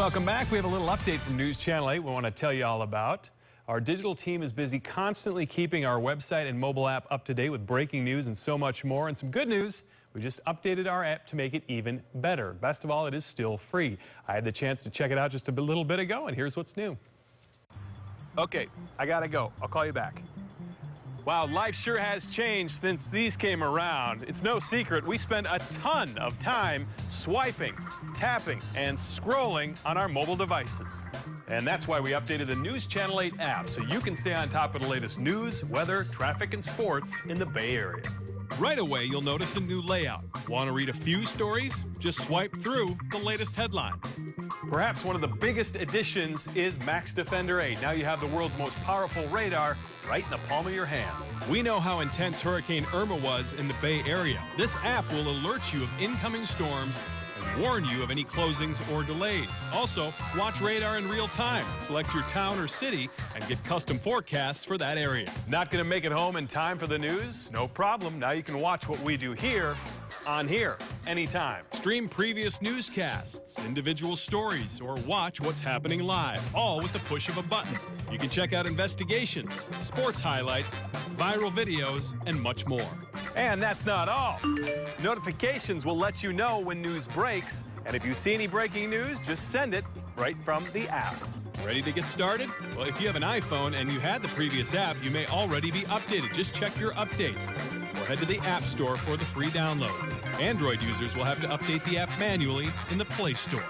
Welcome back. We have a little update from News Channel 8 we want to tell you all about. Our digital team is busy constantly keeping our website and mobile app up to date with breaking news and so much more. And some good news, we just updated our app to make it even better. Best of all, it is still free. I had the chance to check it out just a little bit ago, and here's what's new. Okay, I gotta go. I'll call you back. Wow, life sure has changed since these came around. It's no secret we spend a ton of time swiping, tapping, and scrolling on our mobile devices. And that's why we updated the News Channel 8 app so you can stay on top of the latest news, weather, traffic, and sports in the Bay Area. Right away, you'll notice a new layout. Want to read a few stories? Just swipe through the latest headlines. Perhaps one of the biggest additions is Max Defender 8. Now you have the world's most powerful radar right in the palm of your hand. We know how intense Hurricane Irma was in the Bay Area. This app will alert you of incoming storms and warn you of any closings or delays. Also, watch radar in real time. Select your town or city and get custom forecasts for that area. Not going to make it home in time for the news? No problem. Now you can watch what we do here on here anytime. Stream previous newscasts, individual stories, or watch what's happening live, all with the push of a button. You can check out investigations, sports highlights, viral videos, and much more. And that's not all. Notifications will let you know when news breaks, and if you see any breaking news, just send it right from the app. Ready to get started? Well, if you have an iPhone and you had the previous app, you may already be updated. Just check your updates or head to the App Store for the free download. Android users will have to update the app manually in the Play Store.